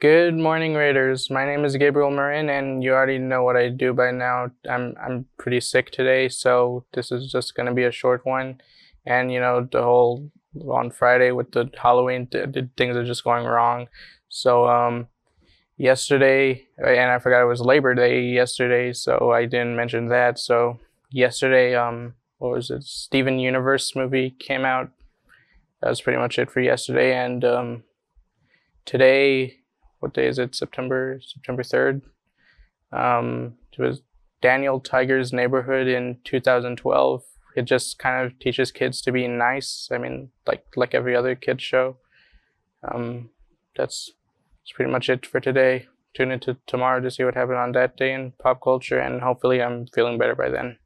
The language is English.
Good morning, Raiders. My name is Gabriel Marin, and you already know what I do by now. I'm I'm pretty sick today, so this is just gonna be a short one. And you know the whole on Friday with the Halloween th- th- things are just going wrong. So um, yesterday, and I forgot it was Labor Day yesterday, so I didn't mention that. So yesterday, um, what was it? Steven Universe movie came out. That was pretty much it for yesterday, and um, today what day is it? September September third. Um, it was Daniel Tiger's Neighborhood in 2012. It just kind of teaches kids to be nice. I mean, like like every other kid show. Um, that's that's pretty much it for today. Tune into tomorrow to see what happened on that day in pop culture, and hopefully, I'm feeling better by then.